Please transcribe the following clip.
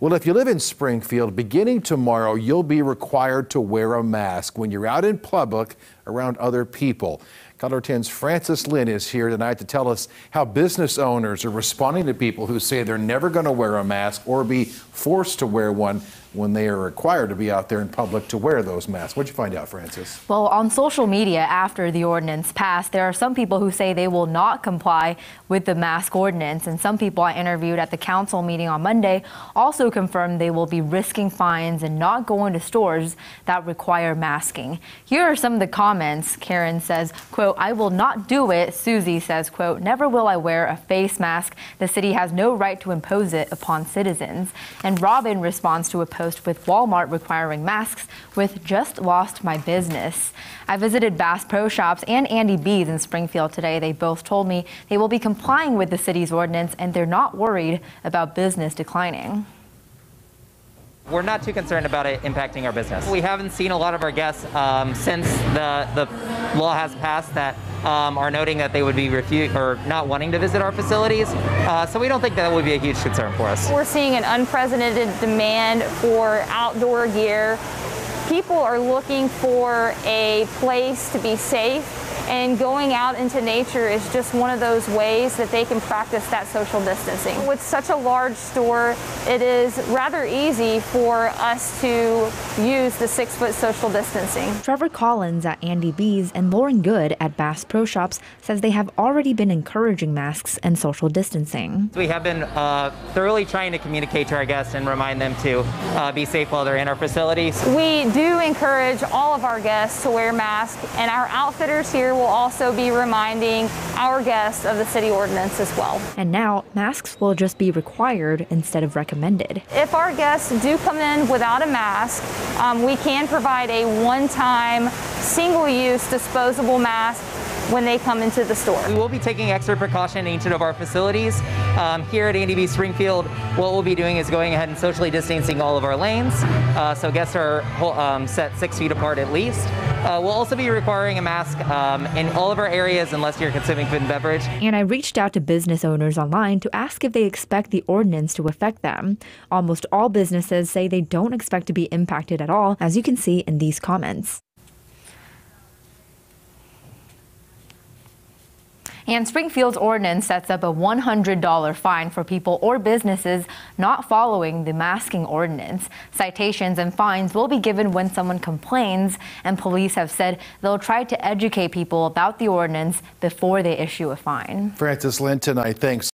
Well, if you live in Springfield, beginning tomorrow, you'll be required to wear a mask when you're out in public around other people. KOLR 10's Francis Lynn is here tonight to tell us how business owners are responding to people who say they're never going to wear a mask or be forced to wear one when they are required to be out there in public to wear those masks. What'd you find out, Francis? Well, on social media after the ordinance passed, there are some people who say they will not comply with the mask ordinance. And some people I interviewed at the council meeting on Monday also confirmed they will be risking fines and not going to stores that require masking. Here are some of the comments. Karen says, quote, I will not do it. Susie says, quote, never will I wear a face mask. The city has no right to impose it upon citizens. And Robin responds to a post post with Walmart requiring masks with just lost my business. I visited Bass Pro Shops and Andy B's in Springfield today. They both told me they will be complying with the city's ordinance and they're not worried about business declining. We're not too concerned about it impacting our business. We haven't seen a lot of our guests um, since the, the law has passed that um, are noting that they would be refused or not wanting to visit our facilities. Uh, so we don't think that would be a huge concern for us. We're seeing an unprecedented demand for outdoor gear. People are looking for a place to be safe and going out into nature is just one of those ways that they can practice that social distancing. With such a large store, it is rather easy for us to use the six foot social distancing. Trevor Collins at Andy B's and Lauren Good at Bass Pro Shops says they have already been encouraging masks and social distancing. We have been uh, thoroughly trying to communicate to our guests and remind them to uh, be safe while they're in our facilities. We do encourage all of our guests to wear masks and our outfitters here will also be reminding our guests of the city ordinance as well. And now masks will just be required instead of recommended. If our guests do come in without a mask, um, we can provide a one-time single-use disposable mask when they come into the store. We will be taking extra precaution in each of our facilities. Um, here at Andy B Springfield, what we'll be doing is going ahead and socially distancing all of our lanes. Uh, so guests are um, set six feet apart at least. Uh, we'll also be requiring a mask um, in all of our areas unless you're consuming food and beverage. And I reached out to business owners online to ask if they expect the ordinance to affect them. Almost all businesses say they don't expect to be impacted at all, as you can see in these comments. And Springfield's ordinance sets up a $100 fine for people or businesses not following the masking ordinance. Citations and fines will be given when someone complains, and police have said they'll try to educate people about the ordinance before they issue a fine. Francis Lynn tonight, thanks.